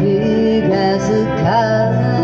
big as a car.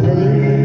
place